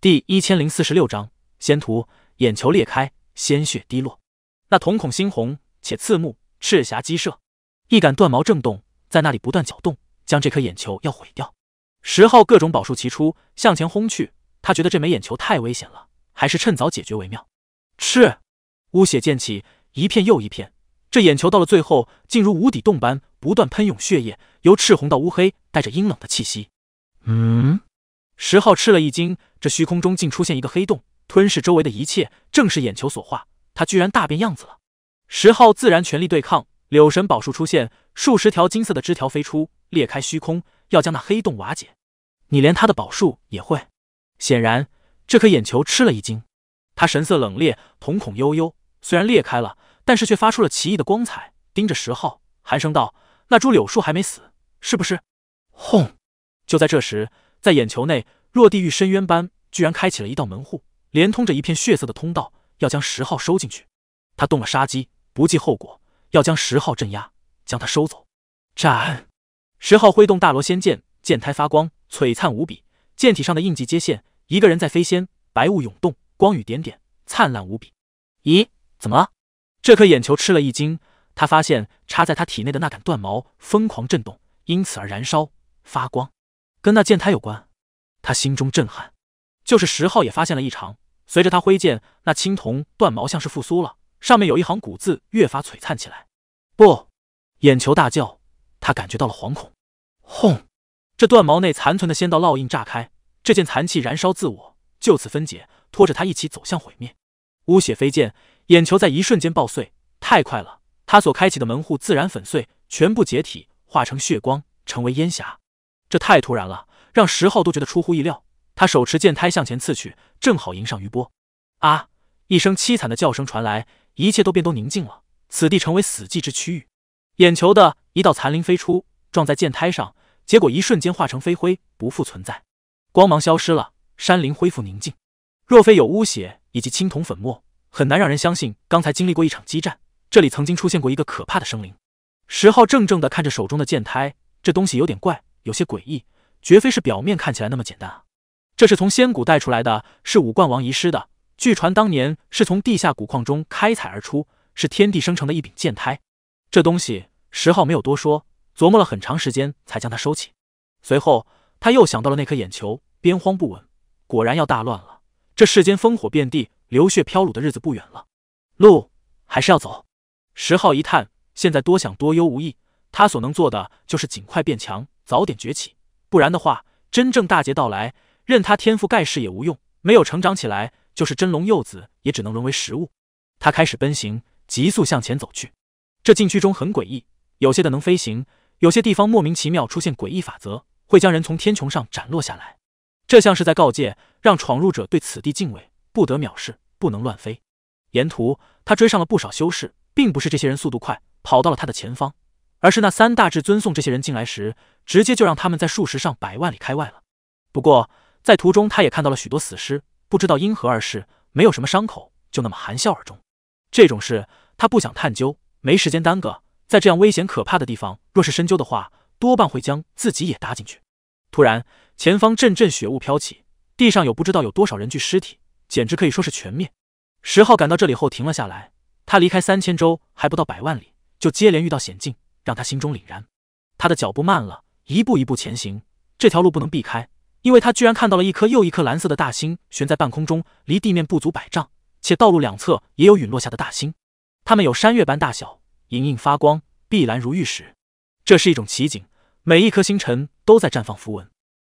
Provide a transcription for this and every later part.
第一千零四十六章仙图，眼球裂开，鲜血滴落，那瞳孔猩红且刺目，赤霞激射，一杆断矛正动，在那里不断搅动，将这颗眼球要毁掉。十号各种宝术齐出，向前轰去。他觉得这枚眼球太危险了，还是趁早解决为妙。赤乌血溅起，一片又一片。这眼球到了最后，竟如无底洞般不断喷涌血液，由赤红到乌黑，带着阴冷的气息。嗯。十号吃了一惊，这虚空中竟出现一个黑洞，吞噬周围的一切，正是眼球所化。他居然大变样子了。十号自然全力对抗，柳神宝术出现，数十条金色的枝条飞出，裂开虚空，要将那黑洞瓦解。你连他的宝术也会？显然，这颗眼球吃了一惊，他神色冷冽，瞳孔悠悠，虽然裂开了，但是却发出了奇异的光彩，盯着十号，寒声道：“那株柳树还没死，是不是？”轰！就在这时。在眼球内，若地狱深渊般，居然开启了一道门户，连通着一片血色的通道，要将十号收进去。他动了杀机，不计后果，要将十号镇压，将他收走。斩！十号挥动大罗仙剑，剑胎发光，璀璨无比，剑体上的印记接现，一个人在飞仙，白雾涌动，光雨点点，灿烂无比。咦，怎么了？这颗眼球吃了一惊，他发现插在他体内的那杆断矛疯狂震动，因此而燃烧发光。跟那剑胎有关，他心中震撼。就是十号也发现了异常，随着他挥剑，那青铜断矛像是复苏了，上面有一行古字，越发璀璨起来。不，眼球大叫，他感觉到了惶恐。轰！这断矛内残存的仙道烙印炸开，这件残器燃烧自我，就此分解，拖着他一起走向毁灭。污血飞剑，眼球在一瞬间爆碎，太快了，他所开启的门户自然粉碎，全部解体，化成血光，成为烟霞。这太突然了，让石昊都觉得出乎意料。他手持剑胎向前刺去，正好迎上余波。啊！一声凄惨的叫声传来，一切都变都宁静了。此地成为死寂之区域。眼球的一道残灵飞出，撞在剑胎上，结果一瞬间化成飞灰，不复存在。光芒消失了，山林恢复宁静。若非有污血以及青铜粉末，很难让人相信刚才经历过一场激战。这里曾经出现过一个可怕的生灵。石昊怔怔的看着手中的剑胎，这东西有点怪。有些诡异，绝非是表面看起来那么简单啊！这是从仙谷带出来的，是五冠王遗失的。据传当年是从地下古矿中开采而出，是天地生成的一柄剑胎。这东西十号没有多说，琢磨了很长时间才将它收起。随后他又想到了那颗眼球，边慌不稳，果然要大乱了。这世间烽火遍地，流血飘橹的日子不远了。路还是要走。十号一叹，现在多想多忧无益，他所能做的就是尽快变强。早点崛起，不然的话，真正大劫到来，任他天赋盖世也无用。没有成长起来，就是真龙幼子，也只能沦为食物。他开始奔行，急速向前走去。这禁区中很诡异，有些的能飞行，有些地方莫名其妙出现诡异法则，会将人从天穹上斩落下来。这像是在告诫，让闯入者对此地敬畏，不得藐视，不能乱飞。沿途他追上了不少修士，并不是这些人速度快，跑到了他的前方。而是那三大至尊送这些人进来时，直接就让他们在数十上百万里开外了。不过在途中，他也看到了许多死尸，不知道因何而事，没有什么伤口，就那么含笑而终。这种事他不想探究，没时间耽搁。在这样危险可怕的地方，若是深究的话，多半会将自己也搭进去。突然，前方阵阵血雾飘起，地上有不知道有多少人具尸体，简直可以说是全灭。十号赶到这里后停了下来，他离开三千州还不到百万里，就接连遇到险境。让他心中凛然，他的脚步慢了，一步一步前行。这条路不能避开，因为他居然看到了一颗又一颗蓝色的大星悬在半空中，离地面不足百丈，且道路两侧也有陨落下的大星，它们有山岳般大小，莹莹发光，碧蓝如玉石。这是一种奇景，每一颗星辰都在绽放符文，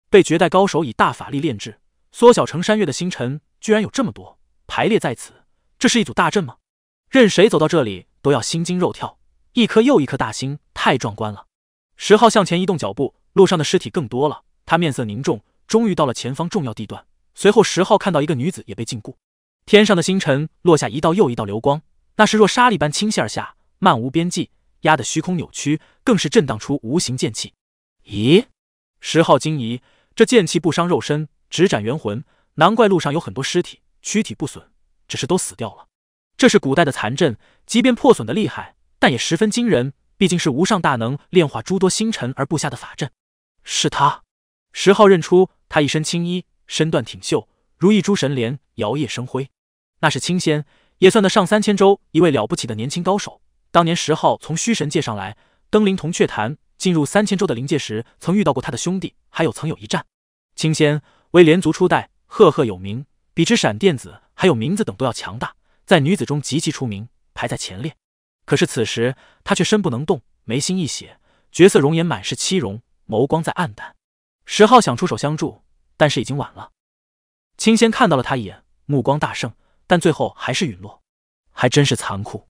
被绝代高手以大法力炼制，缩小成山岳的星辰居然有这么多，排列在此，这是一组大阵吗？任谁走到这里都要心惊肉跳。一颗又一颗大星，太壮观了。十号向前移动脚步，路上的尸体更多了。他面色凝重，终于到了前方重要地段。随后，十号看到一个女子也被禁锢。天上的星辰落下一道又一道流光，那是若沙粒般倾泻而下，漫无边际，压得虚空扭曲，更是震荡出无形剑气。咦？十号惊疑，这剑气不伤肉身，只斩元魂，难怪路上有很多尸体，躯体不损，只是都死掉了。这是古代的残阵，即便破损的厉害。但也十分惊人，毕竟是无上大能炼化诸多星辰而布下的法阵。是他，十号认出他一身青衣，身段挺秀，如一株神莲，摇曳生辉。那是青仙，也算得上三千州一位了不起的年轻高手。当年石昊从虚神界上来，登临铜雀潭，进入三千州的灵界时，曾遇到过他的兄弟，还有曾有一战。青仙为连族初代，赫赫有名，比之闪电子还有名字等都要强大，在女子中极其出名，排在前列。可是此时他却身不能动，眉心一血，绝色容颜满是凄容，眸光在暗淡。石浩想出手相助，但是已经晚了。青仙看到了他一眼，目光大盛，但最后还是陨落。还真是残酷。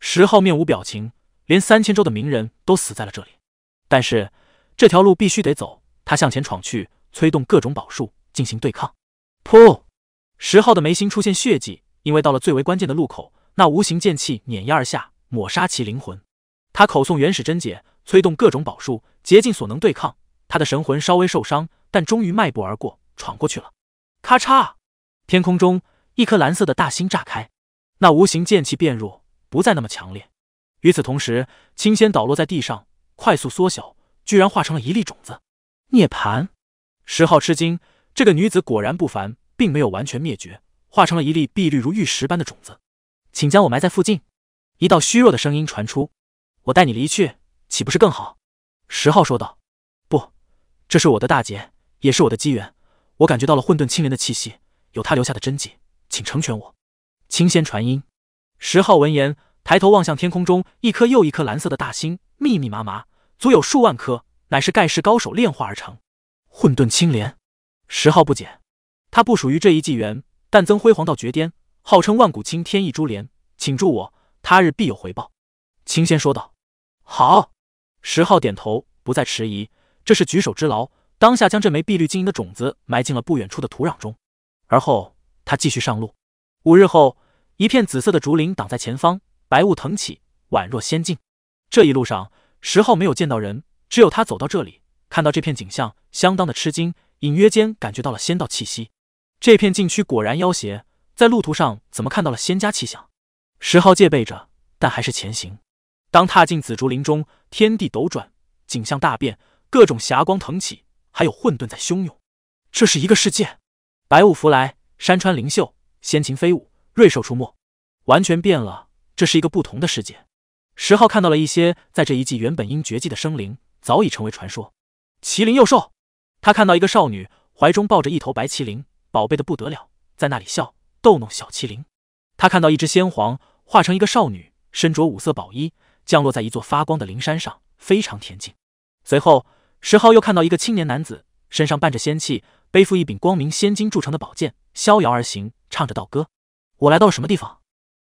石浩面无表情，连三千州的名人都死在了这里。但是这条路必须得走，他向前闯去，催动各种宝术进行对抗。噗！石浩的眉心出现血迹，因为到了最为关键的路口，那无形剑气碾压而下。抹杀其灵魂，他口诵原始真解，催动各种宝术，竭尽所能对抗。他的神魂稍微受伤，但终于迈步而过，闯过去了。咔嚓！天空中一颗蓝色的大星炸开，那无形剑气变弱，不再那么强烈。与此同时，青仙倒落在地上，快速缩小，居然化成了一粒种子。涅槃！石昊吃惊，这个女子果然不凡，并没有完全灭绝，化成了一粒碧绿如玉石般的种子。请将我埋在附近。一道虚弱的声音传出：“我带你离去，岂不是更好？”石浩说道：“不，这是我的大劫，也是我的机缘。我感觉到了混沌青莲的气息，有他留下的真迹，请成全我。”青仙传音。石浩闻言，抬头望向天空中一颗又一颗蓝色的大星，密密麻麻，足有数万颗，乃是盖世高手炼化而成。混沌青莲，石浩不解，他不属于这一纪元，但曾辉煌到绝巅，号称万古青天一珠莲，请助我。他日必有回报，青仙说道。好，石浩点头，不再迟疑。这是举手之劳，当下将这枚碧绿晶莹的种子埋进了不远处的土壤中。而后他继续上路。五日后，一片紫色的竹林挡在前方，白雾腾起，宛若仙境。这一路上，石浩没有见到人，只有他走到这里，看到这片景象，相当的吃惊，隐约间感觉到了仙道气息。这片禁区果然妖邪，在路途上怎么看到了仙家气象？石浩戒备着，但还是前行。当踏进紫竹林中，天地斗转，景象大变，各种霞光腾起，还有混沌在汹涌。这是一个世界，白雾拂来，山川灵秀，仙禽飞舞，瑞兽出没，完全变了。这是一个不同的世界。石浩看到了一些在这一季原本应绝迹的生灵，早已成为传说。麒麟幼兽，他看到一个少女怀中抱着一头白麒麟，宝贝的不得了，在那里笑逗弄小麒麟。他看到一只仙皇。化成一个少女，身着五色宝衣，降落在一座发光的灵山上，非常恬静。随后，石浩又看到一个青年男子，身上伴着仙气，背负一柄光明仙金铸成的宝剑，逍遥而行，唱着道歌。我来到了什么地方？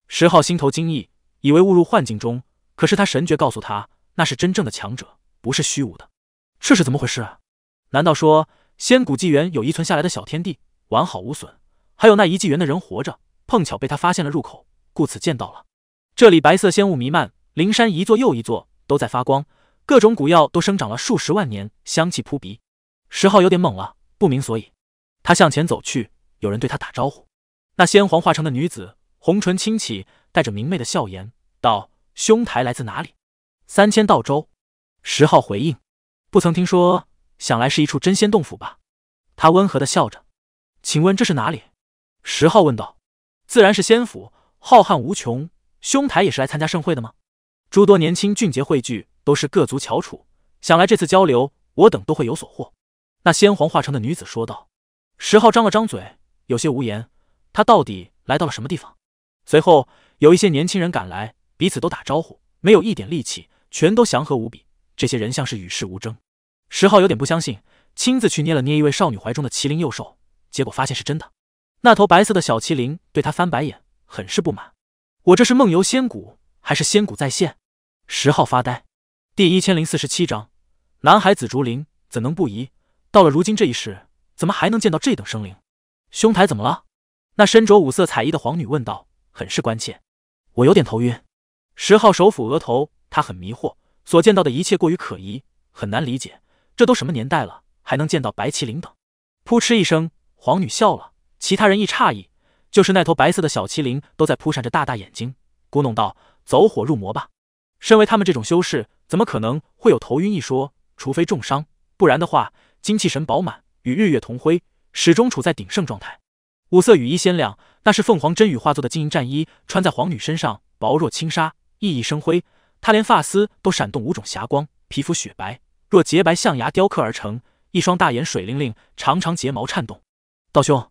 石浩心头惊异，以为误入幻境中。可是他神觉告诉他，那是真正的强者，不是虚无的。这是怎么回事啊？难道说仙古纪元有遗存下来的小天地，完好无损？还有那一纪元的人活着，碰巧被他发现了入口。故此见到了，这里白色仙雾弥漫，灵山一座又一座都在发光，各种古药都生长了数十万年，香气扑鼻。石浩有点懵了，不明所以。他向前走去，有人对他打招呼。那仙皇化成的女子，红唇轻启，带着明媚的笑颜，道：“兄台来自哪里？”三千道州。石浩回应：“不曾听说，想来是一处真仙洞府吧？”他温和的笑着：“请问这是哪里？”石浩问道：“自然是仙府。”浩瀚无穷，兄台也是来参加盛会的吗？诸多年轻俊杰汇聚，都是各族翘楚，想来这次交流，我等都会有所获。那先皇化成的女子说道。石浩张了张嘴，有些无言。他到底来到了什么地方？随后有一些年轻人赶来，彼此都打招呼，没有一点戾气，全都祥和无比。这些人像是与世无争。石浩有点不相信，亲自去捏了捏一位少女怀中的麒麟幼兽，结果发现是真的。那头白色的小麒麟对他翻白眼。很是不满，我这是梦游仙谷，还是仙谷再现？石浩发呆。第一千零四十七章，南海紫竹林怎能不疑？到了如今这一世，怎么还能见到这等生灵？兄台怎么了？那身着五色彩衣的皇女问道，很是关切。我有点头晕。石浩手抚额头，他很迷惑，所见到的一切过于可疑，很难理解，这都什么年代了，还能见到白麒麟等？扑哧一声，皇女笑了，其他人亦诧异。就是那头白色的小麒麟都在扑闪着大大眼睛，咕哝道：“走火入魔吧！身为他们这种修士，怎么可能会有头晕一说？除非重伤，不然的话，精气神饱满，与日月同辉，始终处在鼎盛状态。”五色羽衣鲜亮，那是凤凰真羽化作的金银战衣，穿在皇女身上，薄若轻纱，熠熠生辉。她连发丝都闪动五种霞光，皮肤雪白，若洁白象牙雕刻而成，一双大眼水灵灵，长长睫毛颤动。道兄，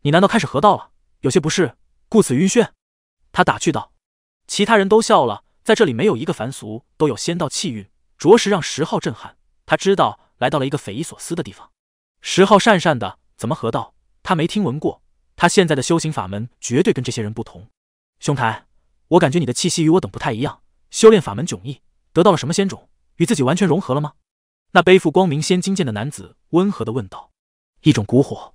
你难道开始河道了？有些不适，故此晕眩。他打趣道。其他人都笑了，在这里没有一个凡俗，都有仙道气韵，着实让石浩震撼。他知道来到了一个匪夷所思的地方。石浩讪讪的，怎么河道？他没听闻过。他现在的修行法门绝对跟这些人不同。兄台，我感觉你的气息与我等不太一样，修炼法门迥异，得到了什么仙种？与自己完全融合了吗？那背负光明仙金剑的男子温和的问道。一种蛊火。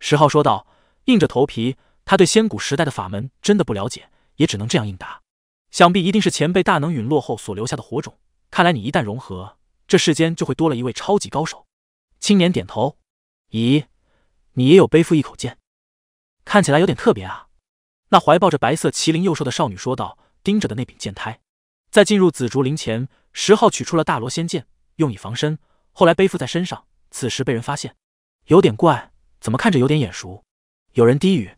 石浩说道，硬着头皮，他对仙古时代的法门真的不了解，也只能这样应答。想必一定是前辈大能陨落后所留下的火种。看来你一旦融合，这世间就会多了一位超级高手。青年点头。咦，你也有背负一口剑？看起来有点特别啊！那怀抱着白色麒麟幼兽的少女说道，盯着的那柄剑胎。在进入紫竹林前，石浩取出了大罗仙剑，用以防身。后来背负在身上，此时被人发现，有点怪，怎么看着有点眼熟？有人低语：“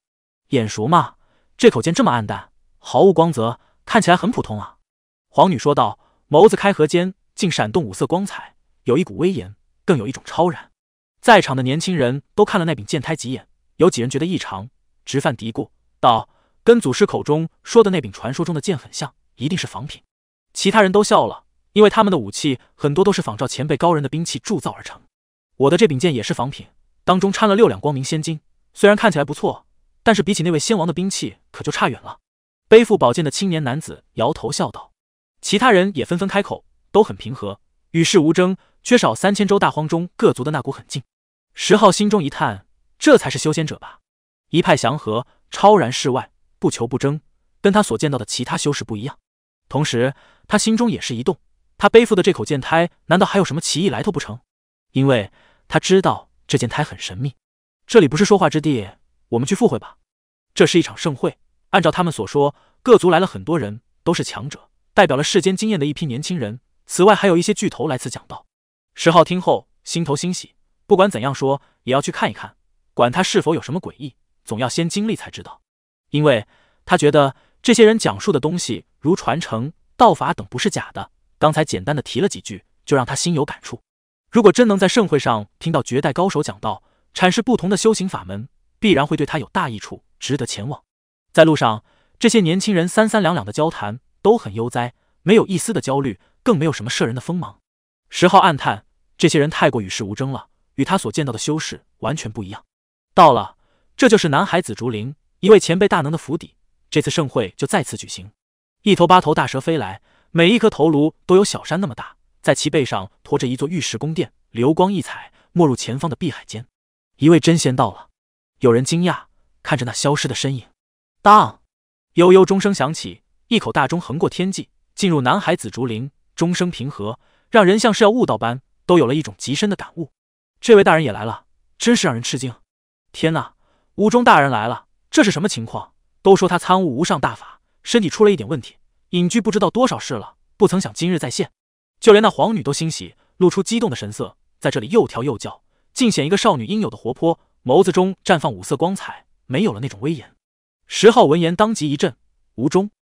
眼熟吗？这口剑这么暗淡，毫无光泽，看起来很普通啊。”皇女说道，眸子开合间竟闪动五色光彩，有一股威严，更有一种超然。在场的年轻人都看了那柄剑胎几眼，有几人觉得异常。直犯嘀咕道：“跟祖师口中说的那柄传说中的剑很像，一定是仿品。”其他人都笑了，因为他们的武器很多都是仿照前辈高人的兵器铸造而成。我的这柄剑也是仿品，当中掺了六两光明仙金，虽然看起来不错，但是比起那位仙王的兵器可就差远了。背负宝剑的青年男子摇头笑道，其他人也纷纷开口，都很平和，与世无争，缺少三千州大荒中各族的那股狠劲。石浩心中一叹，这才是修仙者吧。一派祥和，超然世外，不求不争，跟他所见到的其他修士不一样。同时，他心中也是一动，他背负的这口剑胎，难道还有什么奇异来头不成？因为他知道这剑胎很神秘。这里不是说话之地，我们去赴会吧。这是一场盛会，按照他们所说，各族来了很多人，都是强者，代表了世间经验的一批年轻人。此外，还有一些巨头来此讲道。石浩听后心头欣喜，不管怎样说，也要去看一看，管他是否有什么诡异。总要先经历才知道，因为他觉得这些人讲述的东西如传承、道法等不是假的。刚才简单的提了几句，就让他心有感触。如果真能在盛会上听到绝代高手讲道，阐释不同的修行法门，必然会对他有大益处，值得前往。在路上，这些年轻人三三两两的交谈都很悠哉，没有一丝的焦虑，更没有什么摄人的锋芒。石浩暗叹，这些人太过与世无争了，与他所见到的修士完全不一样。到了。这就是南海紫竹林一位前辈大能的府邸，这次盛会就再次举行。一头八头大蛇飞来，每一颗头颅都有小山那么大，在其背上驮着一座玉石宫殿，流光溢彩，没入前方的碧海间。一位真仙到了，有人惊讶看着那消失的身影。当，悠悠钟声响起，一口大钟横过天际，进入南海紫竹林。钟声平和，让人像是要悟道般，都有了一种极深的感悟。这位大人也来了，真是让人吃惊！天哪！吴中大人来了，这是什么情况？都说他参悟无上大法，身体出了一点问题，隐居不知道多少世了，不曾想今日再现。就连那皇女都欣喜，露出激动的神色，在这里又跳又叫，尽显一个少女应有的活泼，眸子中绽放五色光彩，没有了那种威严。石浩闻言当即一震，吴中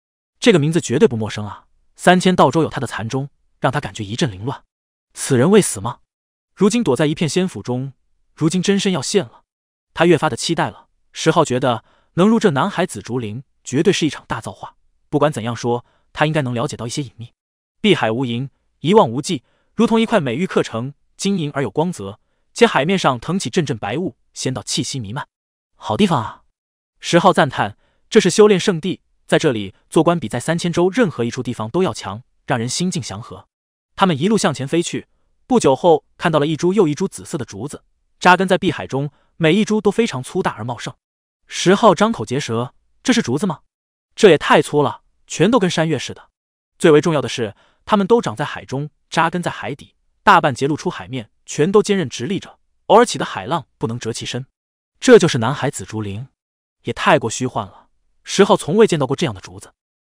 这个名字绝对不陌生啊！三千道州有他的残钟，让他感觉一阵凌乱。此人未死吗？如今躲在一片仙府中，如今真身要现了，他越发的期待了。石浩觉得能入这南海紫竹林，绝对是一场大造化。不管怎样说，他应该能了解到一些隐秘。碧海无垠，一望无际，如同一块美玉刻成，晶莹而有光泽，且海面上腾起阵阵白雾，仙道气息弥漫。好地方啊！石浩赞叹：“这是修炼圣地，在这里做官比在三千州任何一处地方都要强，让人心境祥和。”他们一路向前飞去，不久后看到了一株又一株紫色的竹子，扎根在碧海中，每一株都非常粗大而茂盛。石浩张口结舌，这是竹子吗？这也太粗了，全都跟山岳似的。最为重要的是，它们都长在海中，扎根在海底，大半截露出海面，全都坚韧直立着，偶尔起的海浪不能折其身。这就是南海紫竹林，也太过虚幻了。石浩从未见到过这样的竹子。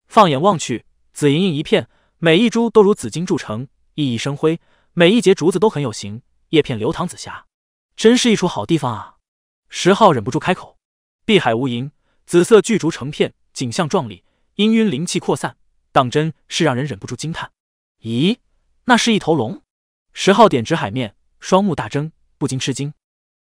放眼望去，紫莹莹一片，每一株都如紫金铸成，熠熠生辉。每一节竹子都很有型，叶片流淌紫霞，真是一处好地方啊！石浩忍不住开口。碧海无垠，紫色巨竹成片，景象壮丽，氤氲灵气扩散，当真是让人忍不住惊叹。咦，那是一头龙？十号点指海面，双目大睁，不禁吃惊。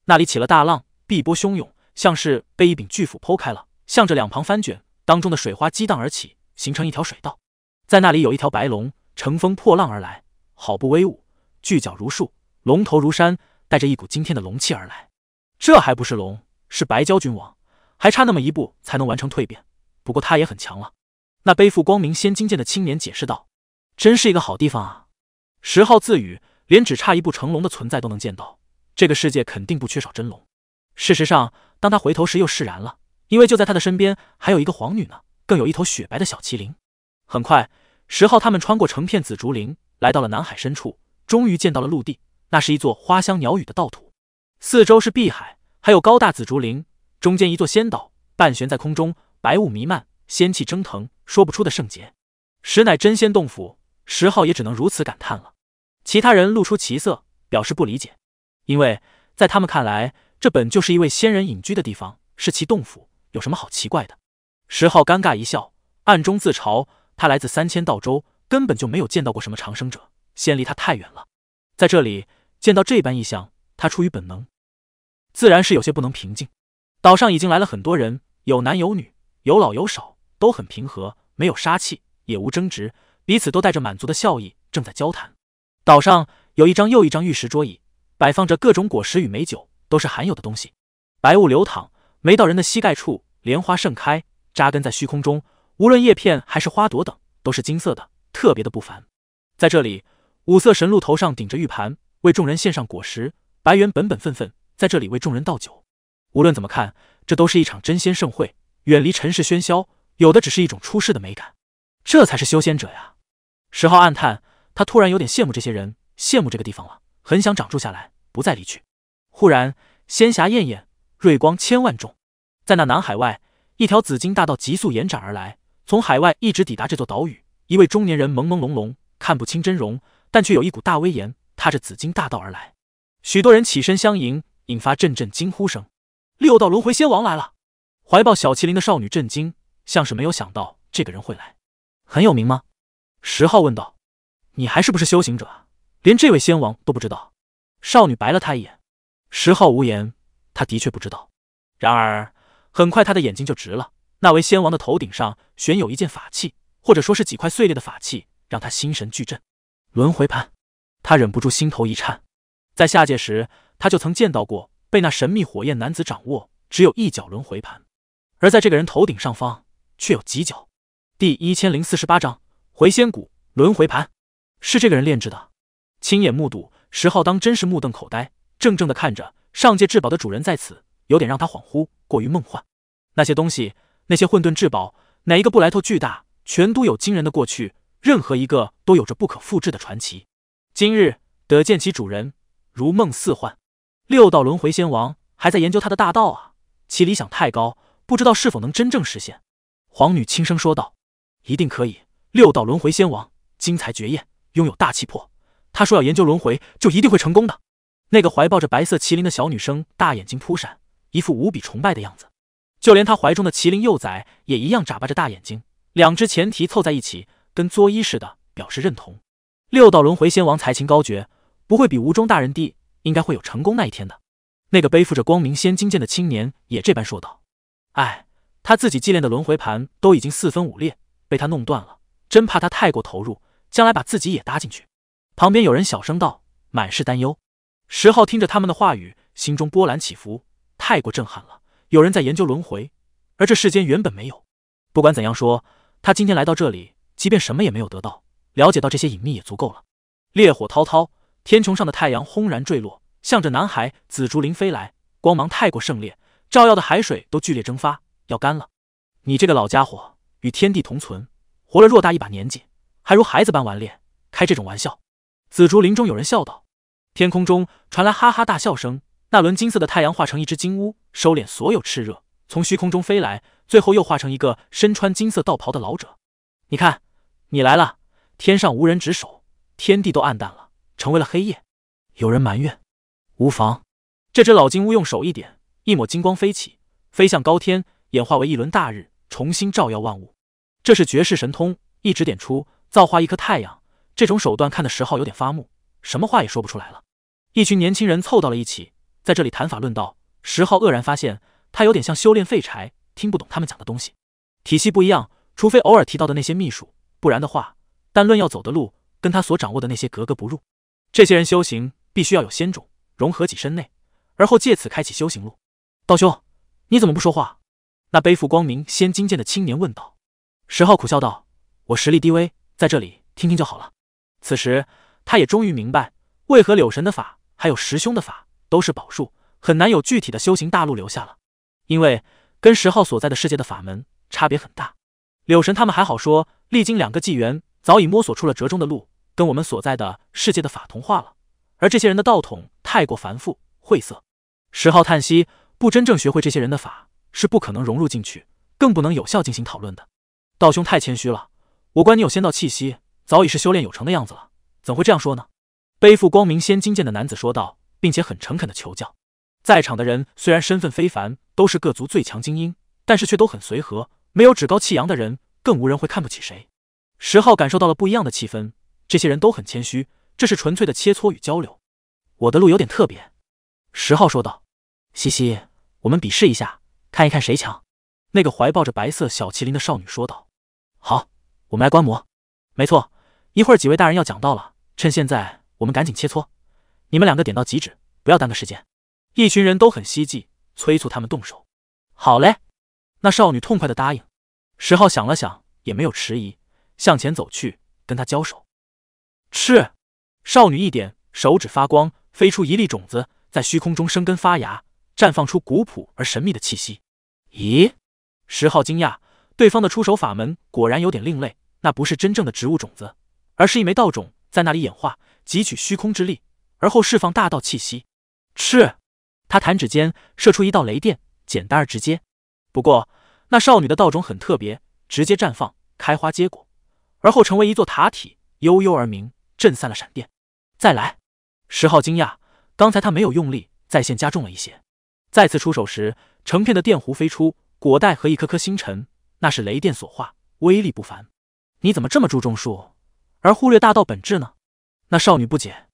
那里起了大浪，碧波汹涌，像是被一柄巨斧剖开了，向着两旁翻卷，当中的水花激荡而起，形成一条水道。在那里有一条白龙，乘风破浪而来，好不威武，巨角如树，龙头如山，带着一股惊天的龙气而来。这还不是龙，是白蛟君王。还差那么一步才能完成蜕变，不过他也很强了。那背负光明仙金剑的青年解释道：“真是一个好地方啊！”十号自语：“连只差一步成龙的存在都能见到，这个世界肯定不缺少真龙。”事实上，当他回头时又释然了，因为就在他的身边还有一个皇女呢，更有一头雪白的小麒麟。很快，十号他们穿过成片紫竹林，来到了南海深处，终于见到了陆地。那是一座花香鸟语的道土，四周是碧海，还有高大紫竹林。中间一座仙岛半悬在空中，白雾弥漫，仙气蒸腾，说不出的圣洁，实乃真仙洞府。十号也只能如此感叹了。其他人露出奇色，表示不理解，因为在他们看来，这本就是一位仙人隐居的地方，是其洞府，有什么好奇怪的？十号尴尬一笑，暗中自嘲：他来自三千道州，根本就没有见到过什么长生者，仙离他太远了。在这里见到这般异象，他出于本能，自然是有些不能平静。岛上已经来了很多人，有男有女，有老有少，都很平和，没有杀气，也无争执，彼此都带着满足的笑意，正在交谈。岛上有一张又一张玉石桌椅，摆放着各种果实与美酒，都是罕有的东西。白雾流淌，没到人的膝盖处，莲花盛开，扎根在虚空中，无论叶片还是花朵等，都是金色的，特别的不凡。在这里，五色神鹿头上顶着玉盘，为众人献上果实；白猿本本分分在这里为众人倒酒。无论怎么看，这都是一场真仙盛会，远离尘世喧嚣，有的只是一种出世的美感，这才是修仙者呀！十号暗叹，他突然有点羡慕这些人，羡慕这个地方了，很想长住下来，不再离去。忽然，仙霞艳艳，瑞光千万众，在那南海外，一条紫金大道急速延展而来，从海外一直抵达这座岛屿。一位中年人朦朦胧胧，看不清真容，但却有一股大威严，踏着紫金大道而来。许多人起身相迎，引发阵阵惊呼声。六道轮回仙王来了！怀抱小麒麟的少女震惊，像是没有想到这个人会来。很有名吗？十号问道。你还是不是修行者啊？连这位仙王都不知道？少女白了他一眼。十号无言，他的确不知道。然而很快他的眼睛就直了。那位仙王的头顶上悬有一件法器，或者说是几块碎裂的法器，让他心神俱震。轮回盘，他忍不住心头一颤。在下界时，他就曾见到过。被那神秘火焰男子掌握，只有一角轮回盘，而在这个人头顶上方却有几角。第一千零四十八章回仙谷轮回盘，是这个人炼制的。亲眼目睹，十号当真是目瞪口呆，怔怔的看着上界至宝的主人在此，有点让他恍惚，过于梦幻。那些东西，那些混沌至宝，哪一个不来头巨大？全都有惊人的过去，任何一个都有着不可复制的传奇。今日得见其主人，如梦似幻。六道轮回仙王还在研究他的大道啊，其理想太高，不知道是否能真正实现。皇女轻声说道：“一定可以。”六道轮回仙王精彩绝艳，拥有大气魄。他说要研究轮回，就一定会成功的。那个怀抱着白色麒麟的小女生，大眼睛扑闪，一副无比崇拜的样子。就连他怀中的麒麟幼崽也一样眨巴着大眼睛，两只前蹄凑在一起，跟作揖似的，表示认同。六道轮回仙王才情高绝，不会比吴中大人低。应该会有成功那一天的。那个背负着光明仙金剑的青年也这般说道：“哎，他自己祭炼的轮回盘都已经四分五裂，被他弄断了，真怕他太过投入，将来把自己也搭进去。”旁边有人小声道，满是担忧。十号听着他们的话语，心中波澜起伏，太过震撼了。有人在研究轮回，而这世间原本没有。不管怎样说，他今天来到这里，即便什么也没有得到，了解到这些隐秘也足够了。烈火滔滔。天穹上的太阳轰然坠落，向着南海紫竹林飞来，光芒太过盛烈，照耀的海水都剧烈蒸发，要干了。你这个老家伙，与天地同存，活了偌大一把年纪，还如孩子般顽劣，开这种玩笑。紫竹林中有人笑道。天空中传来哈哈大笑声，那轮金色的太阳化成一只金乌，收敛所有炽热，从虚空中飞来，最后又化成一个身穿金色道袍的老者。你看，你来了，天上无人值守，天地都暗淡了。成为了黑夜，有人埋怨，无妨。这只老金乌用手一点，一抹金光飞起，飞向高天，演化为一轮大日，重新照耀万物。这是绝世神通，一指点出，造化一颗太阳。这种手段看得石浩有点发木，什么话也说不出来了。一群年轻人凑到了一起，在这里谈法论道。石浩愕然发现，他有点像修炼废柴，听不懂他们讲的东西。体系不一样，除非偶尔提到的那些秘术，不然的话，单论要走的路，跟他所掌握的那些格格不入。这些人修行必须要有仙种融合己身内，而后借此开启修行路。道兄，你怎么不说话？那背负光明仙金剑的青年问道。石浩苦笑道：“我实力低微，在这里听听就好了。”此时，他也终于明白，为何柳神的法还有师兄的法都是宝术，很难有具体的修行大路留下了。因为跟石浩所在的世界的法门差别很大。柳神他们还好说，历经两个纪元，早已摸索出了折中的路，跟我们所在的世界的法同化了。而这些人的道统太过繁复晦涩。石浩叹息，不真正学会这些人的法，是不可能融入进去，更不能有效进行讨论的。道兄太谦虚了，我观你有仙道气息，早已是修炼有成的样子了，怎会这样说呢？背负光明仙金剑的男子说道，并且很诚恳的求教。在场的人虽然身份非凡，都是各族最强精英，但是却都很随和，没有趾高气扬的人，更无人会看不起谁。石浩感受到了不一样的气氛，这些人都很谦虚，这是纯粹的切磋与交流。我的路有点特别，石浩说道。西西，我们比试一下，看一看谁强。那个怀抱着白色小麒麟的少女说道。好，我们来观摩。没错，一会儿几位大人要讲到了，趁现在我们赶紧切磋。你们两个点到即止，不要耽搁时间。一群人都很希冀，催促他们动手。好嘞，那少女痛快的答应。石浩想了想，也没有迟疑，向前走去跟他交手。是，少女一点手指发光，飞出一粒种子，在虚空中生根发芽，绽放出古朴而神秘的气息。咦？石浩惊讶。对方的出手法门果然有点另类，那不是真正的植物种子，而是一枚道种在那里演化，汲取虚空之力，而后释放大道气息。是，他弹指间射出一道雷电，简单而直接。不过那少女的道种很特别，直接绽放、开花结果，而后成为一座塔体，悠悠而鸣，震散了闪电。再来，石浩惊讶，刚才他没有用力，在线加重了一些。再次出手时，成片的电弧飞出，果带和一颗颗星辰。那是雷电所化，威力不凡。你怎么这么注重术，而忽略大道本质呢？那少女不解，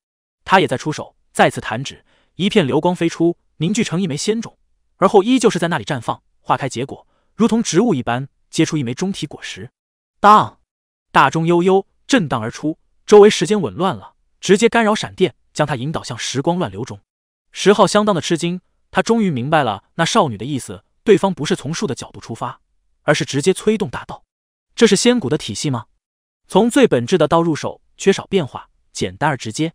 她也在出手，再次弹指，一片流光飞出，凝聚成一枚仙种，而后依旧是在那里绽放，化开结果，如同植物一般，结出一枚中体果实。当，大钟悠悠震荡而出，周围时间紊乱了，直接干扰闪电，将它引导向时光乱流中。石浩相当的吃惊，他终于明白了那少女的意思，对方不是从树的角度出发。而是直接催动大道，这是仙古的体系吗？从最本质的道入手，缺少变化，简单而直接。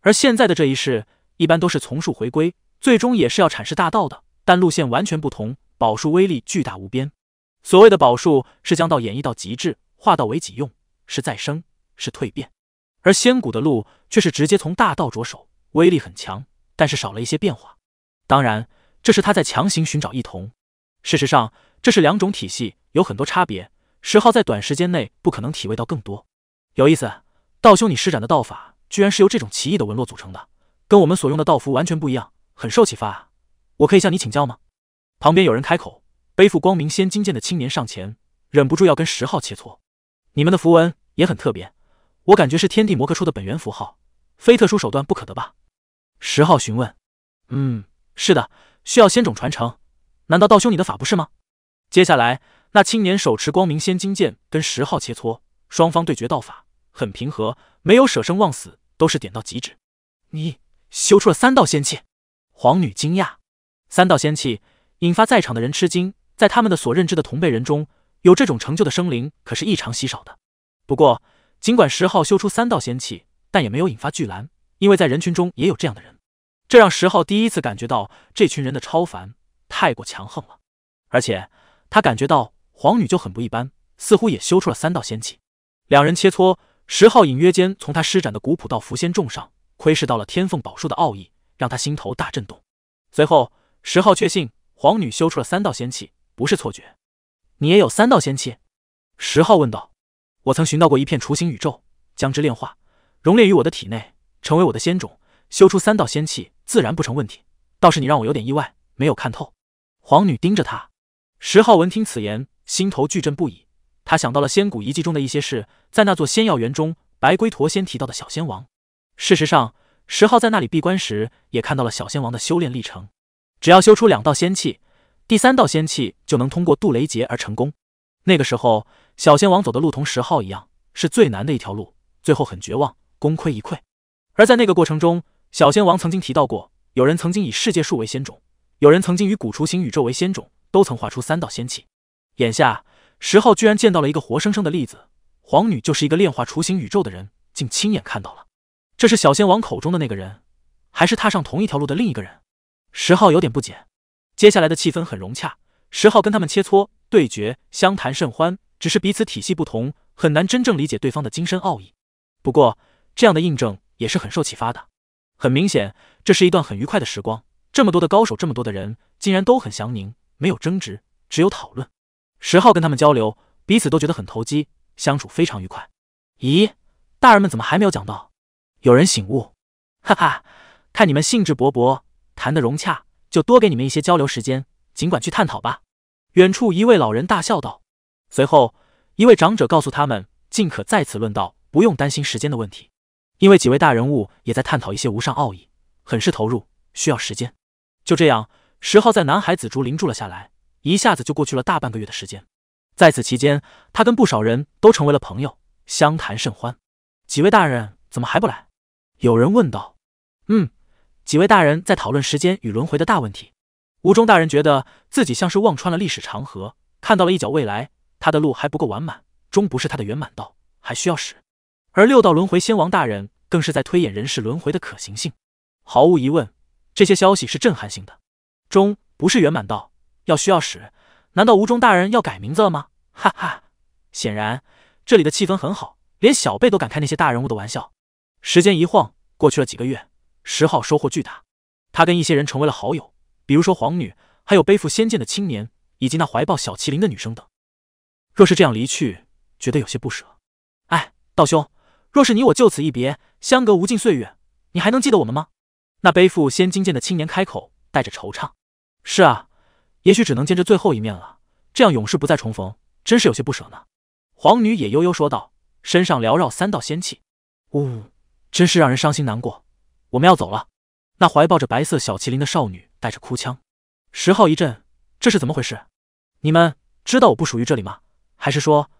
而现在的这一世，一般都是从术回归，最终也是要阐释大道的，但路线完全不同。宝术威力巨大无边，所谓的宝术是将道演绎到极致，化道为己用，是再生，是蜕变。而仙古的路却是直接从大道着手，威力很强，但是少了一些变化。当然，这是他在强行寻找异同。事实上。这是两种体系，有很多差别。石浩在短时间内不可能体味到更多。有意思，道兄，你施展的道法居然是由这种奇异的纹络组成的，跟我们所用的道符完全不一样，很受启发啊！我可以向你请教吗？旁边有人开口，背负光明仙金剑的青年上前，忍不住要跟石浩切磋。你们的符文也很特别，我感觉是天地魔刻出的本源符号，非特殊手段不可得吧？石浩询问。嗯，是的，需要仙种传承。难道道兄你的法不是吗？接下来，那青年手持光明仙金剑跟石浩切磋，双方对决道法很平和，没有舍生忘死，都是点到即止。你修出了三道仙气，皇女惊讶。三道仙气引发在场的人吃惊，在他们的所认知的同辈人中，有这种成就的生灵可是异常稀少的。不过，尽管石浩修出三道仙气，但也没有引发巨澜，因为在人群中也有这样的人，这让石浩第一次感觉到这群人的超凡，太过强横了，而且。他感觉到皇女就很不一般，似乎也修出了三道仙气。两人切磋，石浩隐约间从他施展的古朴道符仙众上窥视到了天凤宝术的奥义，让他心头大震动。随后，石浩确信皇女修出了三道仙气，不是错觉。你也有三道仙气？石浩问道。我曾寻到过一片雏形宇宙，将之炼化，熔炼于我的体内，成为我的仙种，修出三道仙气，自然不成问题。倒是你让我有点意外，没有看透。皇女盯着他。石浩闻听此言，心头巨震不已。他想到了仙古遗迹中的一些事，在那座仙药园中，白龟驼仙提到的小仙王。事实上，石浩在那里闭关时，也看到了小仙王的修炼历程。只要修出两道仙气，第三道仙气就能通过渡雷劫而成功。那个时候，小仙王走的路同石浩一样，是最难的一条路，最后很绝望，功亏一篑。而在那个过程中，小仙王曾经提到过，有人曾经以世界树为仙种，有人曾经以古雏形宇宙为仙种，都曾画出三道仙气。眼下，石浩居然见到了一个活生生的例子，皇女就是一个炼化雏形宇宙的人，竟亲眼看到了。这是小仙王口中的那个人，还是踏上同一条路的另一个人？石浩有点不解。接下来的气氛很融洽，石浩跟他们切磋对决，相谈甚欢。只是彼此体系不同，很难真正理解对方的精深奥义。不过，这样的印证也是很受启发的。很明显，这是一段很愉快的时光。这么多的高手，这么多的人，竟然都很祥宁，没有争执，只有讨论。石浩跟他们交流，彼此都觉得很投机，相处非常愉快。咦，大人们怎么还没有讲到？有人醒悟，哈哈，看你们兴致勃勃，谈得融洽，就多给你们一些交流时间，尽管去探讨吧。远处一位老人大笑道。随后，一位长者告诉他们，尽可在此论道，不用担心时间的问题，因为几位大人物也在探讨一些无上奥义，很是投入，需要时间。就这样，石浩在南海紫竹林住了下来，一下子就过去了大半个月的时间。在此期间，他跟不少人都成为了朋友，相谈甚欢。几位大人怎么还不来？有人问道：“嗯，几位大人在讨论时间与轮回的大问题。”吴中大人觉得自己像是望穿了历史长河，看到了一角未来，他的路还不够完满，终不是他的圆满道，还需要使。而六道轮回仙王大人更是在推演人世轮回的可行性。毫无疑问，这些消息是震撼性的。终不是圆满道，要需要使，难道吴中大人要改名字了吗？哈哈，显然这里的气氛很好，连小辈都敢开那些大人物的玩笑。时间一晃过去了几个月，石浩收获巨大。他跟一些人成为了好友，比如说皇女，还有背负仙剑的青年，以及那怀抱小麒麟的女生等。若是这样离去，觉得有些不舍。哎，道兄，若是你我就此一别，相隔无尽岁月，你还能记得我们吗？那背负仙金剑的青年开口，带着惆怅。是啊，也许只能见这最后一面了。这样永世不再重逢，真是有些不舍呢。皇女也悠悠说道，身上缭绕三道仙气。呜。真是让人伤心难过，我们要走了。那怀抱着白色小麒麟的少女带着哭腔。石浩一震，这是怎么回事？你们知道我不属于这里吗？还是说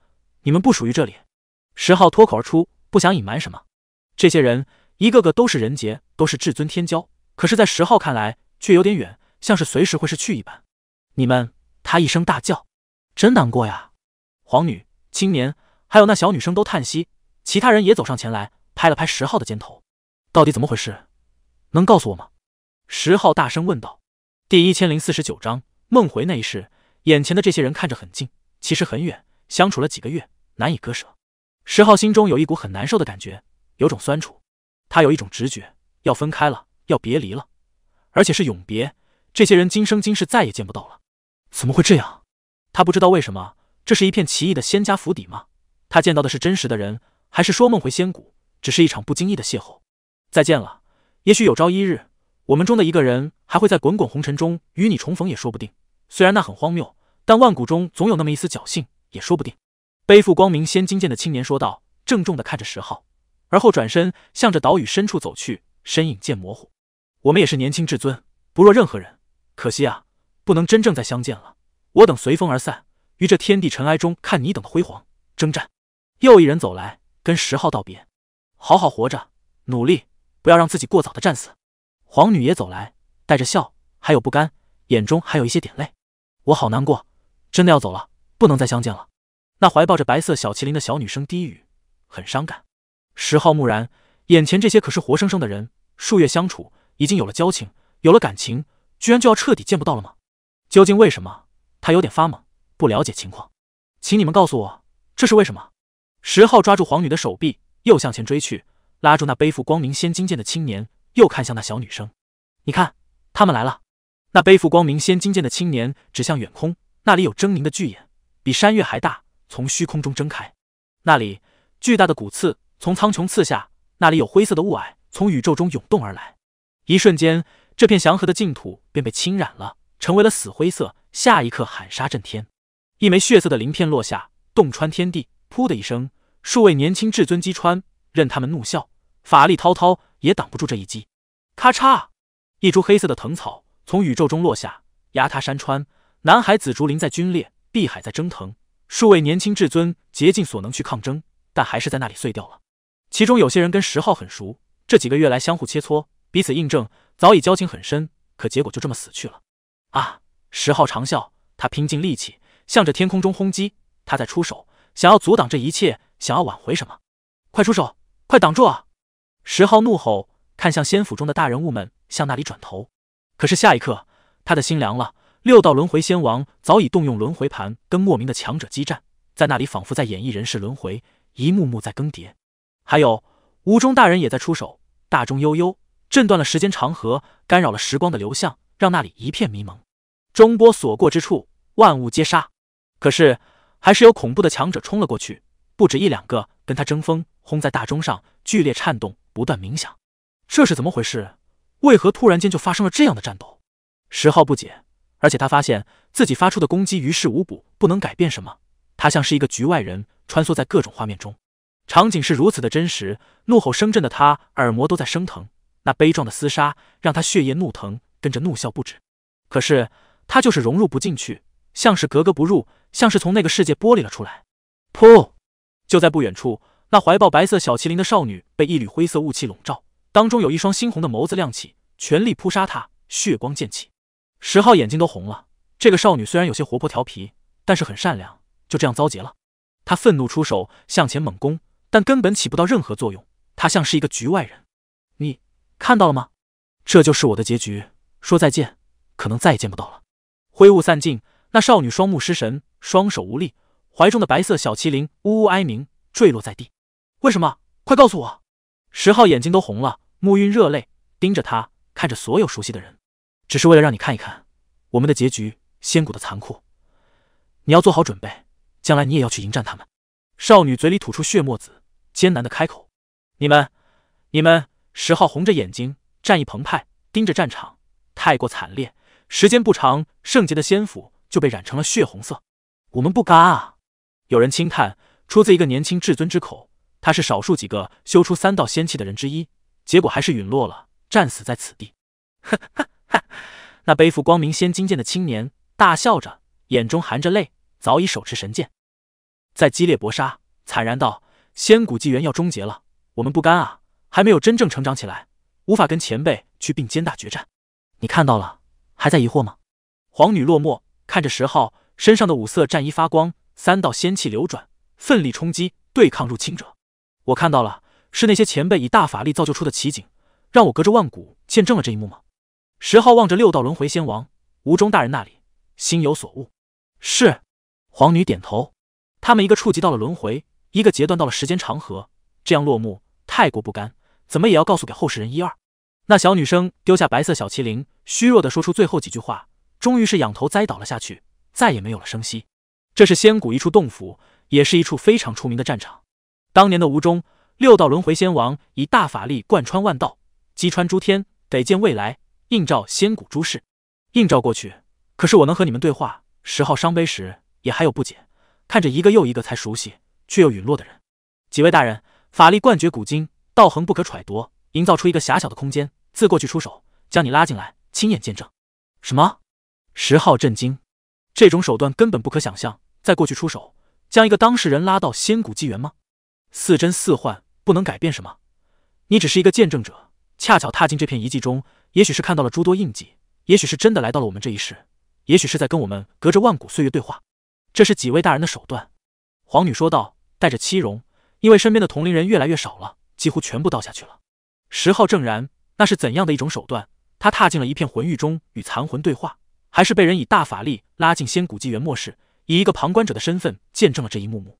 你们不属于这里？石浩脱口而出，不想隐瞒什么。这些人一个个都是人杰，都是至尊天骄，可是，在石浩看来却有点远，像是随时会逝去一般。你们，他一声大叫，真难过呀！皇女、青年还有那小女生都叹息，其他人也走上前来。拍了拍石浩的肩头，到底怎么回事？能告诉我吗？石浩大声问道。第一千零四十九章梦回那一世。眼前的这些人看着很近，其实很远，相处了几个月，难以割舍。石浩心中有一股很难受的感觉，有种酸楚。他有一种直觉，要分开了，要别离了，而且是永别。这些人今生今世再也见不到了。怎么会这样？他不知道为什么。这是一片奇异的仙家府邸吗？他见到的是真实的人，还是说梦回仙谷？只是一场不经意的邂逅，再见了。也许有朝一日，我们中的一个人还会在滚滚红尘中与你重逢，也说不定。虽然那很荒谬，但万古中总有那么一丝侥幸，也说不定。背负光明仙金剑的青年说道，郑重的看着石浩，而后转身向着岛屿深处走去，身影渐模糊。我们也是年轻至尊，不弱任何人，可惜啊，不能真正再相见了。我等随风而散，于这天地尘埃中看你等的辉煌征战。又一人走来，跟石浩道别。好好活着，努力，不要让自己过早的战死。皇女也走来，带着笑，还有不甘，眼中还有一些点泪。我好难过，真的要走了，不能再相见了。那怀抱着白色小麒麟的小女生低语，很伤感。石浩木然，眼前这些可是活生生的人，数月相处，已经有了交情，有了感情，居然就要彻底见不到了吗？究竟为什么？他有点发懵，不了解情况，请你们告诉我，这是为什么？石浩抓住皇女的手臂。又向前追去，拉住那背负光明仙金剑的青年，又看向那小女生。你看，他们来了。那背负光明仙金剑的青年指向远空，那里有狰狞的巨眼，比山岳还大，从虚空中睁开。那里巨大的骨刺从苍穹刺下，那里有灰色的雾霭从宇宙中涌动而来。一瞬间，这片祥和的净土便被侵染了，成为了死灰色。下一刻，喊杀震天，一枚血色的鳞片落下，洞穿天地。噗的一声，数位年轻至尊击穿，任他们怒笑，法力滔滔也挡不住这一击。咔嚓，一株黑色的藤草从宇宙中落下，压塌山川。南海紫竹林在皲裂，碧海在蒸腾。数位年轻至尊竭尽所能去抗争，但还是在那里碎掉了。其中有些人跟石浩很熟，这几个月来相互切磋，彼此印证，早已交情很深。可结果就这么死去了。啊！石浩长啸，他拼尽力气向着天空中轰击，他在出手，想要阻挡这一切，想要挽回什么？快出手！快挡住啊！石浩怒吼，看向仙府中的大人物们，向那里转头。可是下一刻，他的心凉了。六道轮回仙王早已动用轮回盘，跟莫名的强者激战，在那里仿佛在演绎人世轮回，一幕幕在更迭。还有吴中大人也在出手，大钟悠悠震断了时间长河，干扰了时光的流向，让那里一片迷蒙。中波所过之处，万物皆杀。可是还是有恐怖的强者冲了过去，不止一两个，跟他争锋，轰在大钟上，剧烈颤动，不断鸣响。这是怎么回事？为何突然间就发生了这样的战斗？石浩不解。而且他发现自己发出的攻击于事无补，不能改变什么。他像是一个局外人，穿梭在各种画面中，场景是如此的真实。怒吼声震的他耳膜都在生疼，那悲壮的厮杀让他血液怒腾，跟着怒笑不止。可是他就是融入不进去，像是格格不入，像是从那个世界剥离了出来。噗！就在不远处，那怀抱白色小麒麟的少女被一缕灰色雾气笼罩，当中有一双猩红的眸子亮起，全力扑杀他，血光溅起。石浩眼睛都红了。这个少女虽然有些活泼调皮，但是很善良。就这样遭劫了，他愤怒出手向前猛攻，但根本起不到任何作用。他像是一个局外人。你看到了吗？这就是我的结局。说再见，可能再也见不到了。灰雾散尽，那少女双目失神，双手无力，怀中的白色小麒麟呜呜哀鸣，坠落在地。为什么？快告诉我！石浩眼睛都红了，目晕热泪，盯着他，看着所有熟悉的人。只是为了让你看一看我们的结局，仙谷的残酷。你要做好准备，将来你也要去迎战他们。少女嘴里吐出血沫子，艰难的开口：“你们，你们！”石浩红着眼睛，战意澎湃，盯着战场。太过惨烈，时间不长，圣洁的仙府就被染成了血红色。我们不甘啊！有人轻叹，出自一个年轻至尊之口。他是少数几个修出三道仙气的人之一，结果还是陨落了，战死在此地。哈哈哈。那背负光明仙金剑的青年大笑着，眼中含着泪，早已手持神剑，在激烈搏杀，惨然道：“仙古纪元要终结了，我们不甘啊！还没有真正成长起来，无法跟前辈去并肩大决战。你看到了，还在疑惑吗？”皇女落寞，看着石浩身上的五色战衣发光，三道仙气流转，奋力冲击，对抗入侵者。我看到了，是那些前辈以大法力造就出的奇景，让我隔着万古见证了这一幕吗？石浩望着六道轮回仙王吴中大人那里，心有所悟。是，皇女点头。他们一个触及到了轮回，一个截断到了时间长河，这样落幕太过不甘，怎么也要告诉给后世人一二。那小女生丢下白色小麒麟，虚弱的说出最后几句话，终于是仰头栽倒了下去，再也没有了声息。这是仙谷一处洞府，也是一处非常出名的战场。当年的吴中六道轮回仙王以大法力贯穿万道，击穿诸天，得见未来。映照仙谷诸事，映照过去。可是我能和你们对话。十号伤悲时，也还有不解，看着一个又一个才熟悉却又陨落的人。几位大人，法力冠绝古今，道恒不可揣度，营造出一个狭小的空间，自过去出手，将你拉进来，亲眼见证。什么？十号震惊，这种手段根本不可想象。再过去出手，将一个当事人拉到仙谷纪元吗？似真似幻，不能改变什么。你只是一个见证者，恰巧踏进这片遗迹中。也许是看到了诸多印记，也许是真的来到了我们这一世，也许是在跟我们隔着万古岁月对话。这是几位大人的手段。”皇女说道，带着凄容，因为身边的同龄人越来越少了，几乎全部倒下去了。十号正然，那是怎样的一种手段？他踏进了一片魂域中与残魂对话，还是被人以大法力拉进仙古纪元末世，以一个旁观者的身份见证了这一幕幕？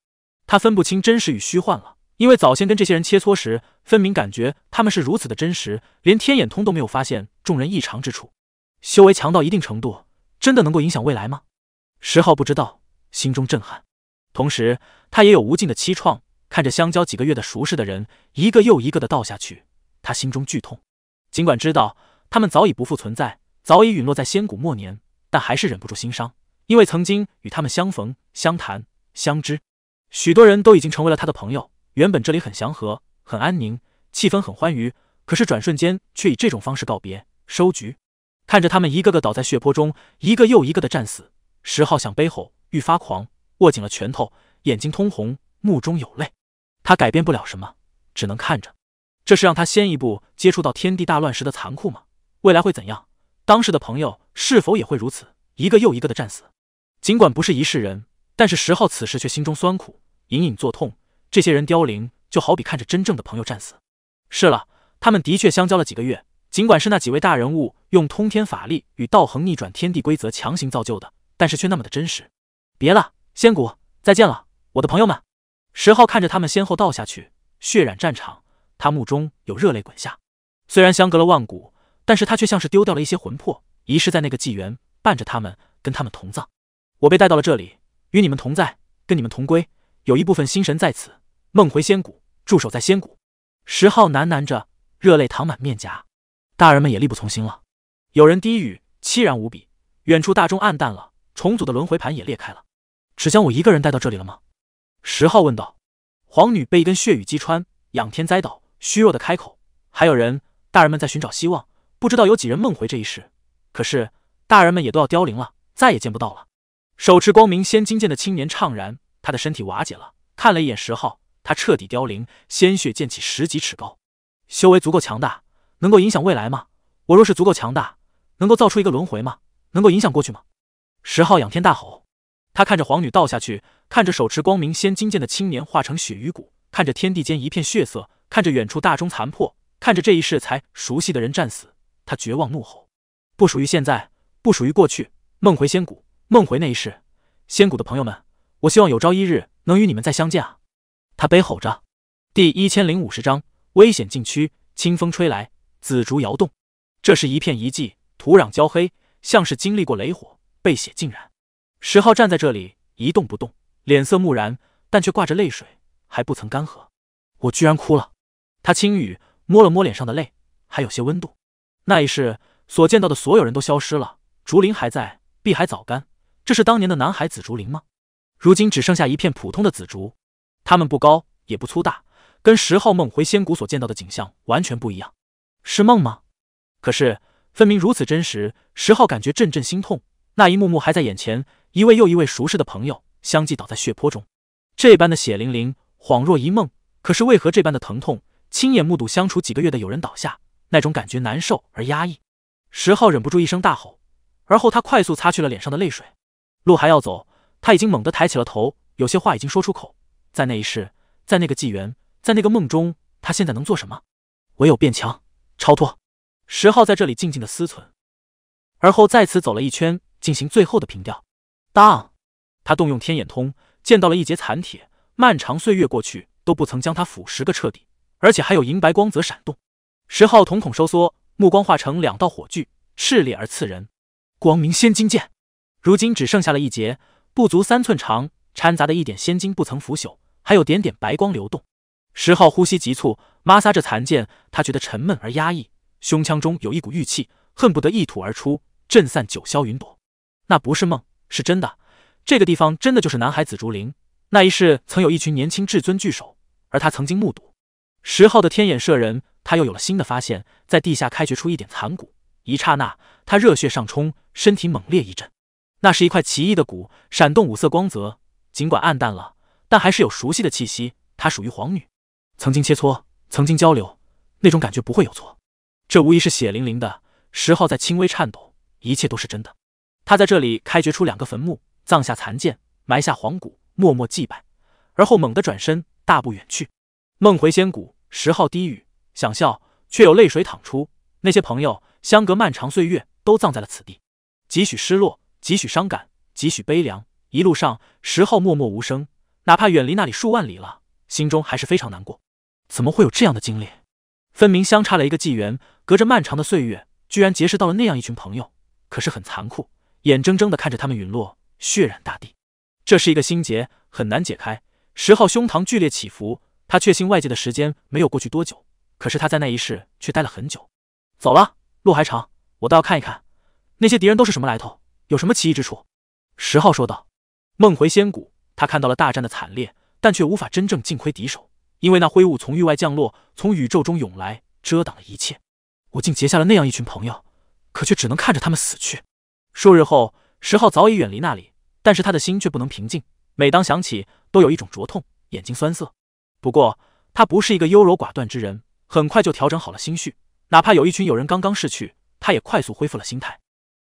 他分不清真实与虚幻了。因为早先跟这些人切磋时，分明感觉他们是如此的真实，连天眼通都没有发现众人异常之处。修为强到一定程度，真的能够影响未来吗？石浩不知道，心中震撼，同时他也有无尽的凄怆。看着相交几个月的熟识的人，一个又一个的倒下去，他心中剧痛。尽管知道他们早已不复存在，早已陨落在仙谷末年，但还是忍不住心伤，因为曾经与他们相逢、相谈、相知，许多人都已经成为了他的朋友。原本这里很祥和、很安宁，气氛很欢愉，可是转瞬间却以这种方式告别、收局。看着他们一个个倒在血泊中，一个又一个的战死，石浩想悲吼，愈发狂，握紧了拳头，眼睛通红，目中有泪。他改变不了什么，只能看着。这是让他先一步接触到天地大乱时的残酷吗？未来会怎样？当时的朋友是否也会如此，一个又一个的战死？尽管不是一世人，但是石浩此时却心中酸苦，隐隐作痛。这些人凋零，就好比看着真正的朋友战死。是了，他们的确相交了几个月。尽管是那几位大人物用通天法力与道恒逆转天地规则强行造就的，但是却那么的真实。别了，仙谷，再见了，我的朋友们。石浩看着他们先后倒下去，血染战场，他目中有热泪滚下。虽然相隔了万古，但是他却像是丢掉了一些魂魄，遗失在那个纪元，伴着他们，跟他们同葬。我被带到了这里，与你们同在，跟你们同归，有一部分心神在此。梦回仙谷，驻守在仙谷。石浩喃喃着，热泪淌满面颊。大人们也力不从心了。有人低语，凄然无比。远处大钟暗淡了，重组的轮回盘也裂开了。只将我一个人带到这里了吗？石浩问道。皇女被一根血雨击穿，仰天栽倒，虚弱的开口：“还有人，大人们在寻找希望，不知道有几人梦回这一世。可是大人们也都要凋零了，再也见不到了。”手持光明仙金剑的青年怅然，他的身体瓦解了，看了一眼石浩。他彻底凋零，鲜血溅起十几尺高，修为足够强大，能够影响未来吗？我若是足够强大，能够造出一个轮回吗？能够影响过去吗？石浩仰天大吼，他看着皇女倒下去，看着手持光明仙金剑的青年化成血鱼骨，看着天地间一片血色，看着远处大钟残破，看着这一世才熟悉的人战死，他绝望怒吼：不属于现在，不属于过去，梦回仙谷，梦回那一世，仙谷的朋友们，我希望有朝一日能与你们再相见啊！他悲吼着，第一千零五十章危险禁区。清风吹来，紫竹摇动。这是一片遗迹，土壤焦黑，像是经历过雷火，被血浸染。石浩站在这里一动不动，脸色木然，但却挂着泪水，还不曾干涸。我居然哭了。他轻语，摸了摸脸上的泪，还有些温度。那一世所见到的所有人都消失了，竹林还在，碧海早干。这是当年的南海紫竹林吗？如今只剩下一片普通的紫竹。他们不高也不粗大，跟十号梦回仙谷所见到的景象完全不一样。是梦吗？可是分明如此真实。十号感觉阵阵心痛，那一幕幕还在眼前，一位又一位熟识的朋友相继倒在血泊中，这般的血淋淋，恍若一梦。可是为何这般的疼痛？亲眼目睹相处几个月的友人倒下，那种感觉难受而压抑。十号忍不住一声大吼，而后他快速擦去了脸上的泪水。路还要走，他已经猛地抬起了头，有些话已经说出口。在那一世，在那个纪元，在那个梦中，他现在能做什么？唯有变强，超脱。十号在这里静静的思忖，而后再次走了一圈，进行最后的平调。当他动用天眼通，见到了一截残铁，漫长岁月过去都不曾将他腐蚀个彻底，而且还有银白光泽闪动。十号瞳孔收缩，目光化成两道火炬，炽烈而刺人。光明仙金剑，如今只剩下了一截，不足三寸长，掺杂的一点仙金不曾腐朽。还有点点白光流动，石浩呼吸急促，摩挲着残剑，他觉得沉闷而压抑，胸腔中有一股郁气，恨不得一吐而出，震散九霄云朵。那不是梦，是真的。这个地方真的就是南海紫竹林。那一世曾有一群年轻至尊聚首，而他曾经目睹。石浩的天眼射人，他又有了新的发现，在地下开掘出一点残骨。一刹那，他热血上冲，身体猛烈一震。那是一块奇异的骨，闪动五色光泽，尽管暗淡了。但还是有熟悉的气息，她属于皇女，曾经切磋，曾经交流，那种感觉不会有错。这无疑是血淋淋的。石浩在轻微颤抖，一切都是真的。他在这里开掘出两个坟墓，葬下残剑，埋下黄骨，默默祭拜，而后猛地转身，大步远去。梦回仙谷，石浩低语，想笑，却有泪水淌出。那些朋友，相隔漫长岁月，都葬在了此地，几许失落，几许伤感，几许悲凉。一路上，石浩默默无声。哪怕远离那里数万里了，心中还是非常难过。怎么会有这样的经历？分明相差了一个纪元，隔着漫长的岁月，居然结识到了那样一群朋友。可是很残酷，眼睁睁的看着他们陨落，血染大地。这是一个心结，很难解开。石浩胸膛剧烈起伏，他确信外界的时间没有过去多久，可是他在那一世却待了很久。走了，路还长，我倒要看一看那些敌人都是什么来头，有什么奇异之处？石浩说道。梦回仙谷，他看到了大战的惨烈，但却无法真正尽窥敌手，因为那灰雾从域外降落，从宇宙中涌来，遮挡了一切。我竟结下了那样一群朋友，可却只能看着他们死去。数日后，石浩早已远离那里，但是他的心却不能平静，每当想起，都有一种灼痛，眼睛酸涩。不过，他不是一个优柔寡断之人，很快就调整好了心绪。哪怕有一群友人刚刚逝去，他也快速恢复了心态。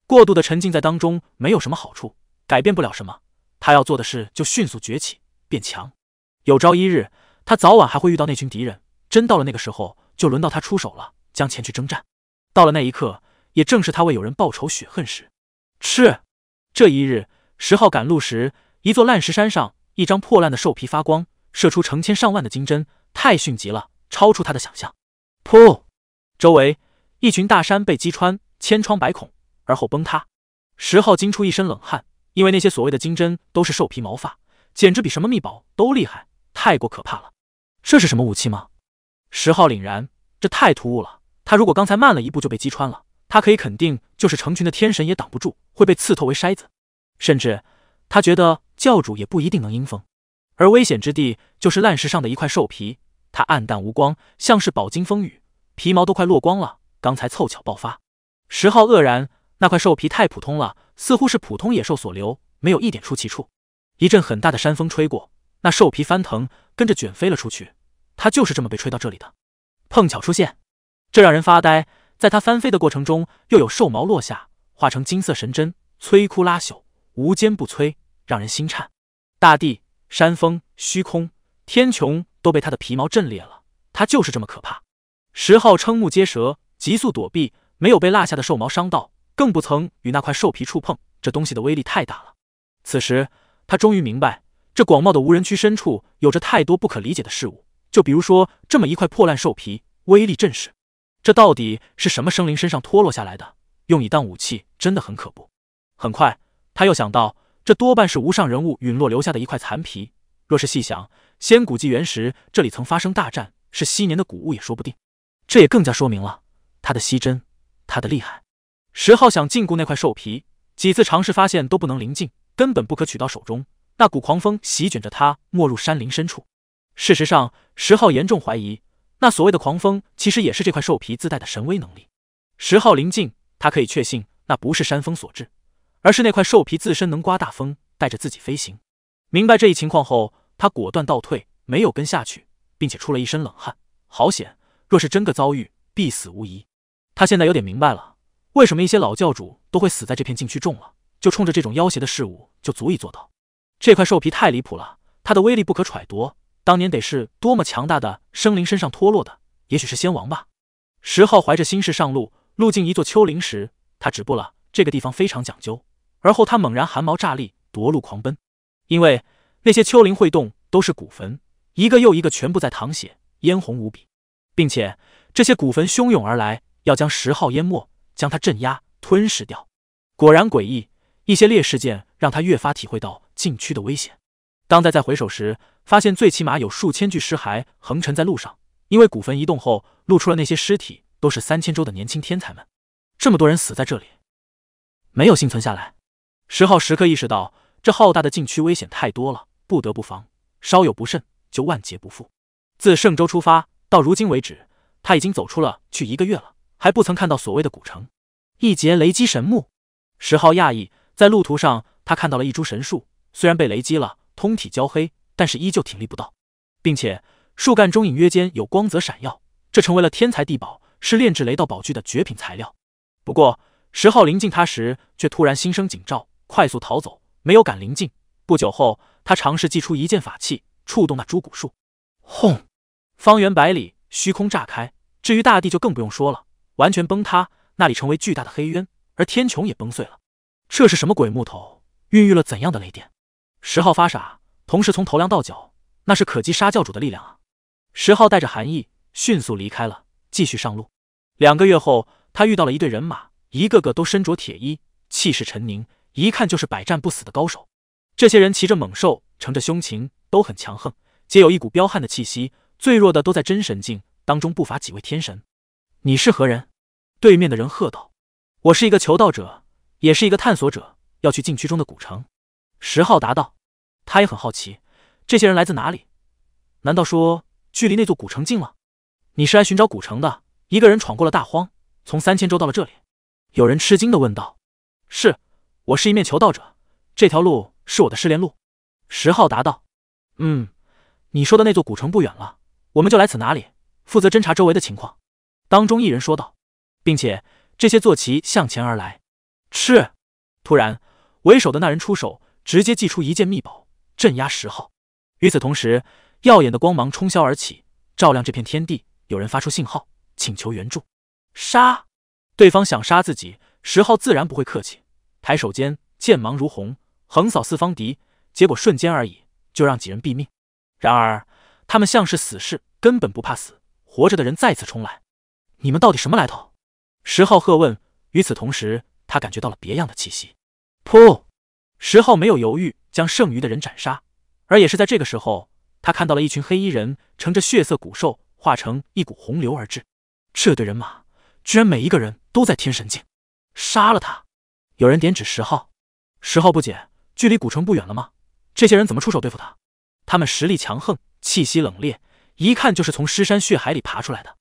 过度的沉浸在当中没有什么好处，改变不了什么。他要做的事就迅速崛起变强。有朝一日，他早晚还会遇到那群敌人。真到了那个时候，就轮到他出手了，将前去征战。到了那一刻，也正是他为友人报仇雪恨时。是这一日，十号赶路时，一座烂石山上，一张破烂的兽皮发光，射出成千上万的金针，太迅疾了，超出他的想象。噗！周围一群大山被击穿，千疮百孔，而后崩塌。十号惊出一身冷汗。因为那些所谓的金针都是兽皮毛发，简直比什么秘宝都厉害，太过可怕了。这是什么武器吗？十号凛然，这太突兀了。他如果刚才慢了一步就被击穿了，他可以肯定，就是成群的天神也挡不住，会被刺透为筛子。甚至他觉得教主也不一定能阴风。而危险之地就是烂石上的一块兽皮，它暗淡无光，像是饱经风雨，皮毛都快落光了。刚才凑巧爆发。十号愕然，那块兽皮太普通了。似乎是普通野兽所留，没有一点出奇处。一阵很大的山风吹过，那兽皮翻腾，跟着卷飞了出去。他就是这么被吹到这里的，碰巧出现，这让人发呆。在他翻飞的过程中，又有兽毛落下，化成金色神针，摧枯拉朽，无坚不摧，让人心颤。大地、山峰、虚空、天穹都被他的皮毛震裂了。他就是这么可怕。十号瞠目结舌，急速躲避，没有被落下的兽毛伤到。更不曾与那块兽皮触碰，这东西的威力太大了。此时，他终于明白，这广袤的无人区深处有着太多不可理解的事物。就比如说，这么一块破烂兽皮，威力震世，这到底是什么生灵身上脱落下来的？用以当武器，真的很可怖。很快，他又想到，这多半是无上人物陨落留下的一块残皮。若是细想，仙古纪元时这里曾发生大战，是昔年的古物也说不定。这也更加说明了他的吸针，他的厉害。十号想禁锢那块兽皮，几次尝试发现都不能临近，根本不可取到手中。那股狂风席卷着他，没入山林深处。事实上，十号严重怀疑，那所谓的狂风其实也是这块兽皮自带的神威能力。十号临近，他可以确信那不是山风所致，而是那块兽皮自身能刮大风，带着自己飞行。明白这一情况后，他果断倒退，没有跟下去，并且出了一身冷汗。好险！若是真个遭遇，必死无疑。他现在有点明白了。为什么一些老教主都会死在这片禁区中了？就冲着这种妖邪的事物，就足以做到。这块兽皮太离谱了，它的威力不可揣度。当年得是多么强大的生灵身上脱落的？也许是仙王吧。十号怀着心事上路，路经一座丘陵时，他止步了。这个地方非常讲究。而后他猛然汗毛炸立，夺路狂奔，因为那些丘陵会动都是古坟，一个又一个全部在淌血，嫣红无比，并且这些古坟汹涌而来，要将十号淹没。将他镇压吞噬掉，果然诡异。一些烈事件让他越发体会到禁区的危险。当再再回首时，发现最起码有数千具尸骸横陈在路上，因为古坟移动后露出了那些尸体，都是三千州的年轻天才们。这么多人死在这里，没有幸存下来。十号时刻意识到，这浩大的禁区危险太多了，不得不防，稍有不慎就万劫不复。自圣州出发到如今为止，他已经走出了去一个月了。还不曾看到所谓的古城，一劫雷击神木。十号讶异，在路途上，他看到了一株神树，虽然被雷击了，通体焦黑，但是依旧挺立不倒，并且树干中隐约间有光泽闪耀，这成为了天才地宝，是炼制雷道宝具的绝品材料。不过，十号临近它时，却突然心生警兆，快速逃走，没有敢临近。不久后，他尝试祭出一件法器，触动那株古树，轰！方圆百里，虚空炸开。至于大地，就更不用说了。完全崩塌，那里成为巨大的黑渊，而天穹也崩碎了。这是什么鬼木头？孕育了怎样的雷电？十号发傻，同时从头凉到脚，那是可击杀教主的力量啊！十号带着寒意迅速离开了，继续上路。两个月后，他遇到了一队人马，一个个都身着铁衣，气势沉凝，一看就是百战不死的高手。这些人骑着猛兽，乘着凶禽，都很强横，皆有一股彪悍的气息。最弱的都在真神境当中，不乏几位天神。你是何人？对面的人喝道：“我是一个求道者，也是一个探索者。要去禁区中的古城。石浩答道：“他也很好奇，这些人来自哪里？难道说距离那座古城近了？你是来寻找古城的？一个人闯过了大荒，从三千州到了这里。”有人吃惊的问道：“是，我是一面求道者，这条路是我的试炼路。”石浩答道：“嗯，你说的那座古城不远了，我们就来此哪里，负责侦查周围的情况。”当中一人说道，并且这些坐骑向前而来。是，突然为首的那人出手，直接祭出一件秘宝，镇压石浩。与此同时，耀眼的光芒冲霄而起，照亮这片天地。有人发出信号，请求援助。杀！对方想杀自己，石浩自然不会客气，抬手间剑芒如虹，横扫四方敌。结果瞬间而已，就让几人毙命。然而他们像是死士，根本不怕死。活着的人再次冲来，你们到底什么来头？石浩喝问。与此同时，他感觉到了别样的气息。噗！石浩没有犹豫，将剩余的人斩杀。而也是在这个时候，他看到了一群黑衣人乘着血色古兽，化成一股洪流而至。这队人马居然每一个人都在天神境！杀了他！有人点指石昊。石昊不解，距离古城不远了吗？这些人怎么出手对付他？他们实力强横，气息冷冽，一看就是从尸山血海里爬出来的。